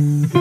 Bye.